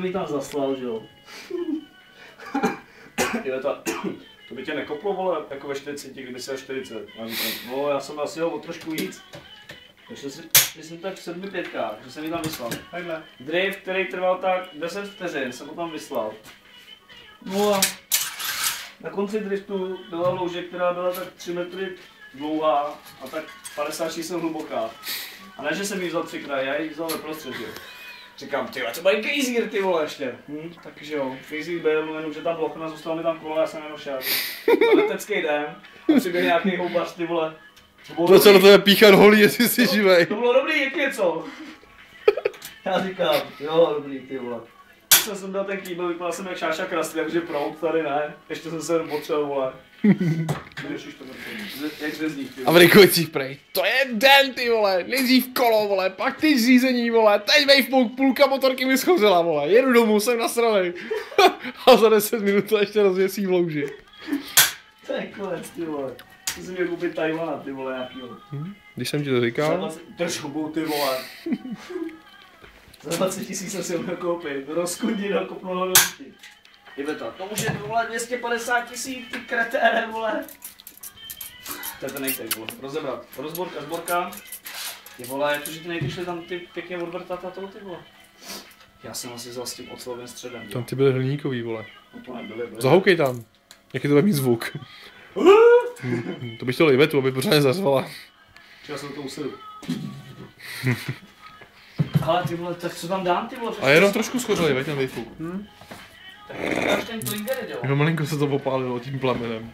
mi tam zaslal, že jo. jo, to, to by tě nekoplo, vole, jako ve 40, kdyby se 40. Já říkám, no, já jsem asi ho o trošku víc. Takže si, jsem tak v sedmi pětkách, že jsem mi tam vyslal. Takhle. Drive, který trval tak 10 vteřin, jsem ho tam vyslal. No a na konci driftu byla louže, která byla tak 3 metry dlouhá a tak 50 čísel hluboká. A ne, že jsem ji vzal třikrát, já ji vzal ve prostřed, jo. Říkám, ty to bude gejzír, ty vole, ještě. Hm, takže jo, gejzír byl, jenom že tam blochna, zůstal mi tam kola, já jsem nedošel. To letecký den, a přiběh nějaký houbař, ty vole. To bylo To co do dobrý. tebe píchat holí, jestli jsi živej. To bylo dobrý, jak něco. Já říkám, jo, dobrý, ty vole. Když jsem sundal ten kýbel, vypadal jsem jak šáša krasty, takže prout tady ne. Ještě jsem se potřeboval, vole. Z- A v vole. rychlejcích prej. To je den, ty vole. Nejdřív kolo, vole, pak ty řízení, vole. Teď wavebook, půlka motorky mi schořela, vole. Jedu domů, jsem nasranej. A za 10 minut to ještě rozvěsí v louži. To je konec, ty vole. To jsem měl koupit Tajvana, ty vole, nějakýho. Když jsem ti to říkal, Drž hubu, ty vole. Za 20 tisíc jsem si ho měl koupit. Rozkudí do kopnul ho do. Jebe to, to už je vole 250 tisíc, ty kretére, vole. To je ten nejtek, vole. Rozebrat. Rozborka, zborka. Ty vole, jakože ty nejty šli tam ty pěkně odvrtat a to, ty vole. Já jsem asi vzal s tím ocelovým středem. tam ty byly hliníkový, vole. No to nebyly, byly. Zahoukej tam. Jaký to bude mít zvuk. Hm, To bych chtěl Ivetu, aby pořádně zařvala. Já jsem to usedu. Ale ty vole, tak co tam dám, ty vole? A jenom trošku schořeli, veď ten wavebook. Tak dáš ten jo? Jenom malinko se to popálilo tím plamenem.